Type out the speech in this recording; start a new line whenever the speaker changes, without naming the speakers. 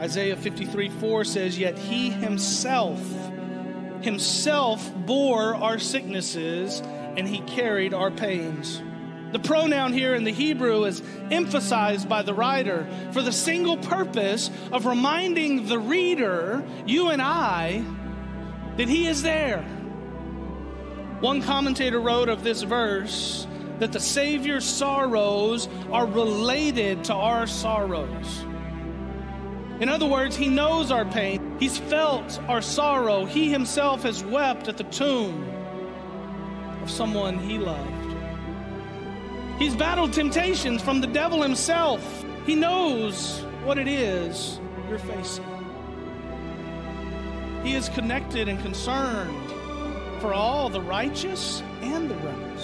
Isaiah 53 4 says, Yet he himself, himself bore our sicknesses and he carried our pains. The pronoun here in the Hebrew is emphasized by the writer for the single purpose of reminding the reader, you and I, that he is there. One commentator wrote of this verse that the Savior's sorrows are related to our sorrows. In other words, he knows our pain, he's felt our sorrow, he himself has wept at the tomb of someone he loved. He's battled temptations from the devil himself. He knows what it is you're facing. He is connected and concerned for all the righteous and the rebels